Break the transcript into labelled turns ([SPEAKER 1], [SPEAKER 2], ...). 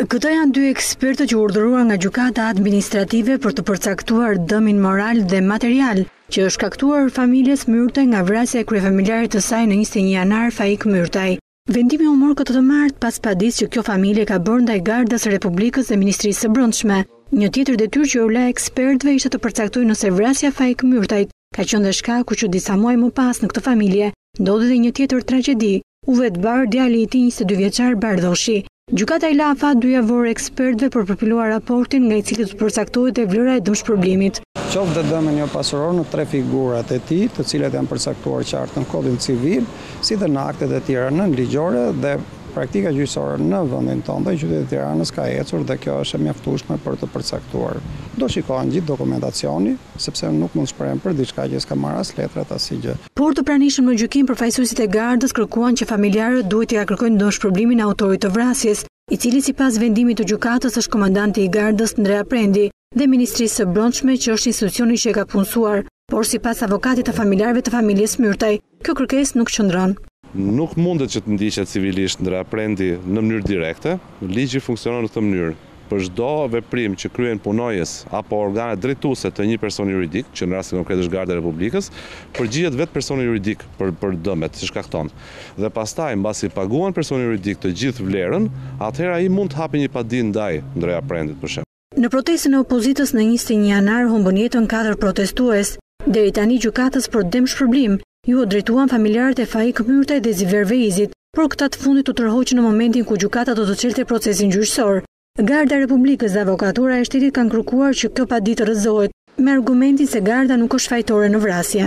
[SPEAKER 1] Këta janë dy ekspertë të urdhëruar nga gjykata administrative për të përcaktuar dëmin moral dhe material që i është shkaktuar familjes Myrtaj nga vrasja e kryefamiljarit të saj në 21 janar Faik Myrtaj. Vendimi u mor këtë të martë pas padisë që kjo familje ka bërë ndaj Gardës së Republikës dhe Ministrisë së Brendshme. Një tjetër detyrë që iu la ekspertëve ishte të përcaktojnë nëse vrasja e Faik Myrtajt ka qenë dhe shkaku që disa muaj më pas në këtë familje ndodhi dhe një tjetër tragjedi. U vetëvar djali i tij njëzet e dy vjeçar Bardhoshi. Gjykata i la afat dyjavor ekspertëve për të përpiluar raportin nga i cili do të përcaktohet dhe vlera e dëmshpërblimit.
[SPEAKER 2] Qoftë dhe dëmin jopasuror në tre figurat e tij, të cilat janë përcaktuar qartë në Kodin Civil, si dhe në aktet e tjera nënligjore dhe praktika gjyqësore në vendin tonë dhe qytetit të Tiranës ka ecur dhe kjo është e mjaftueshme për të përcaktuar. Do shikohen gjithë dokumentacioni, sepse unë nuk mund të shprehem për diçka që s'kam marrë as letrat, asgjë.
[SPEAKER 1] Por të pranishëm në gjykim përfaqësuesit e Gardës kërkuan që familjarët duhet t'ia kërkojnë dëmshpërblimin autorit të vrasjes, i cili sipas vendimit të gjykatës është komandanti i Gardës Ndrea Prendi dhe Ministrisë së Brendshme që është institucioni që e ka punësuar. Por sipas avokatit të familjarëve të familjes Myrtaj, kjo kërkesë nuk qëndron.
[SPEAKER 3] Nuk mundet që të ndiqet civilisht Ndrea Prendi në mënyrë direkte, ligji funksionon në këtë mënyrë. Për çdo veprim që kryen punonjës apo organet drejtuese të një personi juridik, që në rastin konkret është Garda e Republikës, përgjigjet vetë personi juridik për për dëmet që shkakton. Dhe pastaj, mbasi paguan personi juridik të gjithë vlerën, atëherë ai mund të hapë një padi ndaj Ndrea Prendit, për shembull.
[SPEAKER 1] Në protestën e opozitës në njëzet e një janar humbën jetën katër protestues. Deri tani gjykatës për dëmshpërblim iu drejtuan familjarët e Faik Myrtaj dhe Ziver Veizit, por këta të fundit u tërhoqën në momentin kur gjykata do të çelte procesin gjyqësor. Garda e Republikës dhe Avokatura e Shtetit kanë kërkuar që kjo padi të rrëzohet, me argumentin se Garda nuk është fajtore në vrasje.